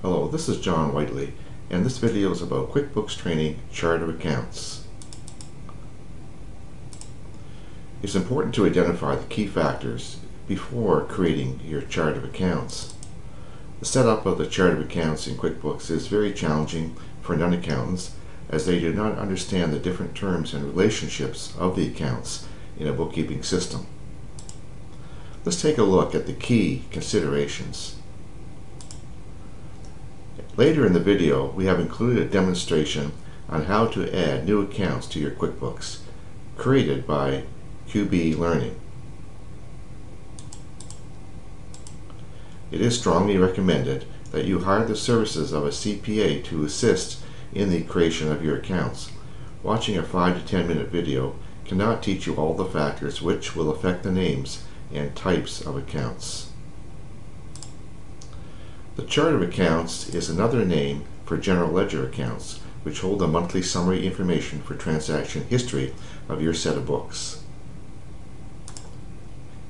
Hello, this is John Whiteley, and this video is about QuickBooks Training Chart of Accounts. It's important to identify the key factors before creating your chart of accounts. The setup of the chart of accounts in QuickBooks is very challenging for non-accountants as they do not understand the different terms and relationships of the accounts in a bookkeeping system. Let's take a look at the key considerations. Later in the video, we have included a demonstration on how to add new accounts to your QuickBooks, created by QB Learning. It is strongly recommended that you hire the services of a CPA to assist in the creation of your accounts. Watching a 5 to 10 minute video cannot teach you all the factors which will affect the names and types of accounts. The chart of accounts is another name for general ledger accounts, which hold the monthly summary information for transaction history of your set of books.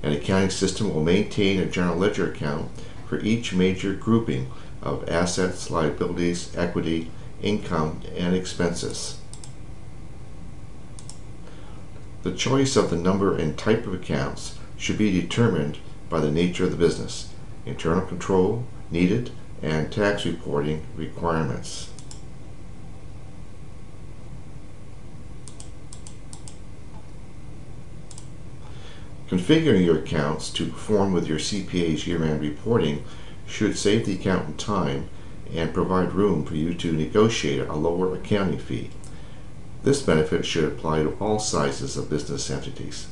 An accounting system will maintain a general ledger account for each major grouping of assets, liabilities, equity, income, and expenses. The choice of the number and type of accounts should be determined by the nature of the business, internal control, needed and tax reporting requirements. Configuring your accounts to perform with your CPA's year-end reporting should save the accountant time and provide room for you to negotiate a lower accounting fee. This benefit should apply to all sizes of business entities.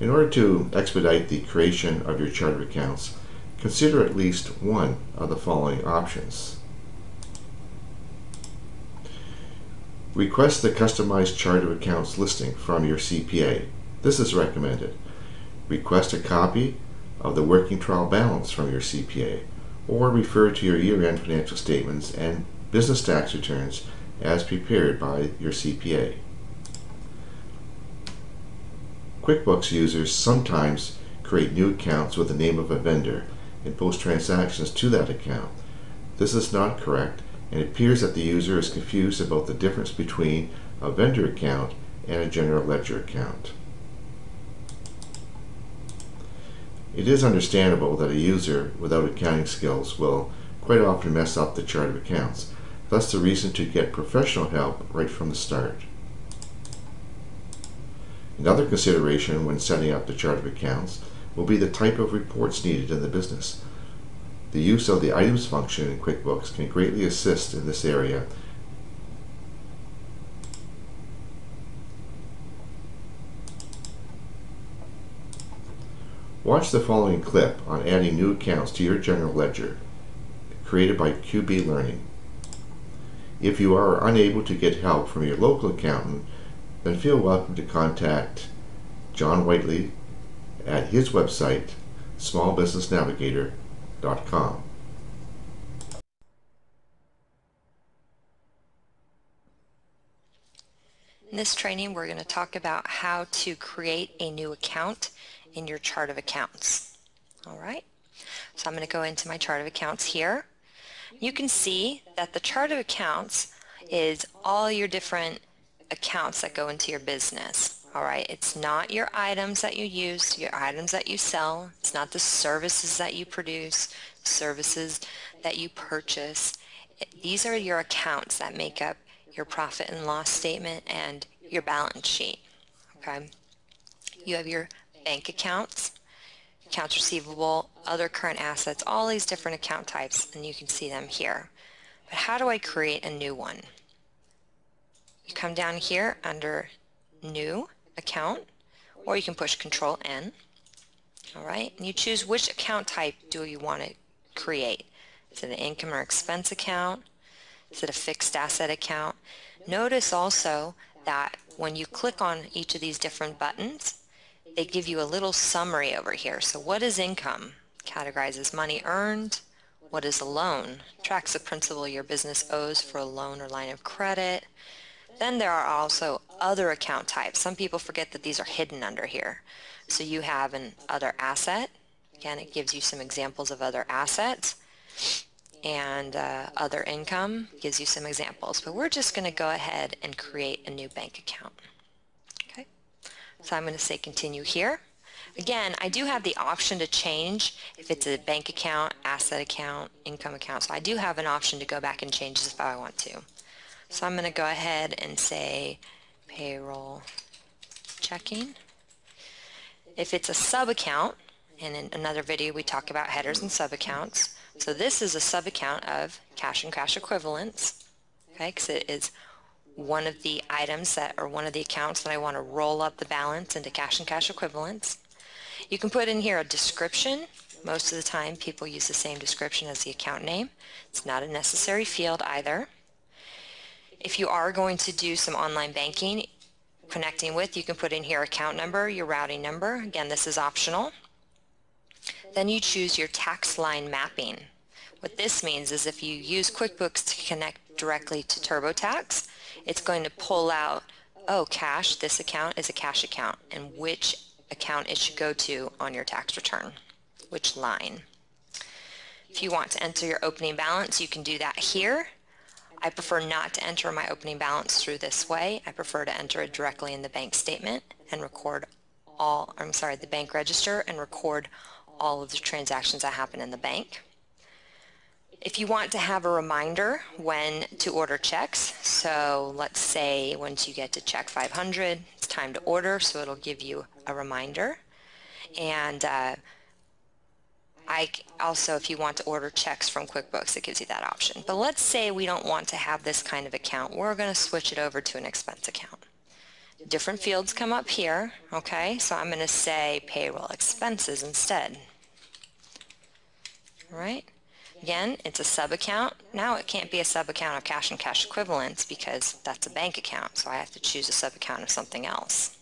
In order to expedite the creation of your chart of accounts, consider at least one of the following options. Request the customized chart of accounts listing from your CPA. This is recommended. Request a copy of the working trial balance from your CPA, or refer to your year-end financial statements and business tax returns as prepared by your CPA. QuickBooks users sometimes create new accounts with the name of a vendor and post transactions to that account. This is not correct and it appears that the user is confused about the difference between a vendor account and a general ledger account. It is understandable that a user without accounting skills will quite often mess up the chart of accounts, thus the reason to get professional help right from the start. Another consideration when setting up the chart of accounts will be the type of reports needed in the business. The use of the items function in QuickBooks can greatly assist in this area Watch the following clip on adding new accounts to your general ledger, created by QB Learning. If you are unable to get help from your local accountant, then feel welcome to contact John Whiteley at his website, smallbusinessnavigator.com. In this training, we're going to talk about how to create a new account in your chart of accounts. All right, so I'm going to go into my chart of accounts here. You can see that the chart of accounts is all your different accounts that go into your business. All right, it's not your items that you use, your items that you sell. It's not the services that you produce, services that you purchase. These are your accounts that make up your profit and loss statement and your balance sheet. Okay, you have your bank accounts, accounts receivable, other current assets, all these different account types, and you can see them here. But how do I create a new one? Come down here under New Account, or you can push Control N. All right, and you choose which account type do you want to create. Is it an income or expense account? Is it a fixed asset account? Notice also that when you click on each of these different buttons, they give you a little summary over here. So what is income? Categorizes money earned. What is a loan? Tracks the principal your business owes for a loan or line of credit. Then there are also other account types. Some people forget that these are hidden under here. So you have an other asset, Again, it gives you some examples of other assets and uh, other income gives you some examples. But we're just going to go ahead and create a new bank account. Okay, so I'm going to say continue here. Again, I do have the option to change if it's a bank account, asset account, income account. So I do have an option to go back and change this if I want to. So I'm going to go ahead and say payroll checking. If it's a sub account, and in another video we talk about headers and sub accounts, so this is a sub-account of cash and cash equivalents, okay, because it is one of the items that, or one of the accounts that I want to roll up the balance into cash and cash equivalents. You can put in here a description. Most of the time people use the same description as the account name. It's not a necessary field either. If you are going to do some online banking connecting with, you can put in here account number, your routing number. Again, this is optional. Then you choose your tax line mapping. What this means is if you use QuickBooks to connect directly to TurboTax, it's going to pull out, oh, cash, this account is a cash account, and which account it should go to on your tax return, which line. If you want to enter your opening balance, you can do that here. I prefer not to enter my opening balance through this way. I prefer to enter it directly in the bank statement and record all, I'm sorry, the bank register and record all of the transactions that happen in the bank. If you want to have a reminder when to order checks, so let's say once you get to check 500, it's time to order, so it'll give you a reminder. And uh, I also, if you want to order checks from QuickBooks, it gives you that option. But let's say we don't want to have this kind of account. We're going to switch it over to an expense account. Different fields come up here, okay? So I'm going to say payroll expenses instead. All right? Again, it's a sub account. Now it can't be a sub account of cash and cash equivalents because that's a bank account, so I have to choose a sub account of something else.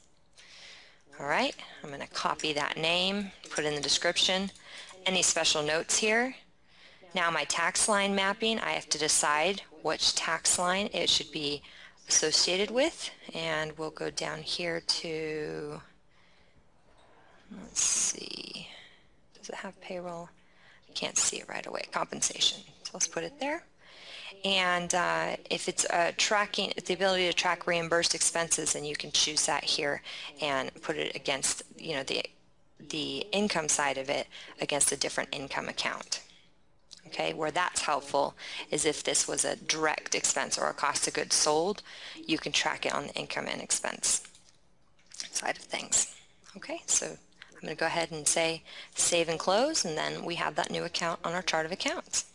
All right, I'm going to copy that name, put in the description. Any special notes here? Now my tax line mapping, I have to decide which tax line it should be associated with, and we'll go down here to, let's see, does it have payroll? I can't see it right away, compensation. So let's put it there. And uh, if it's uh, tracking, the ability to track reimbursed expenses, then you can choose that here and put it against, you know, the the income side of it against a different income account. Okay, where that's helpful is if this was a direct expense or a cost of goods sold, you can track it on the income and expense side of things. Okay, so I'm going to go ahead and say save and close, and then we have that new account on our chart of accounts.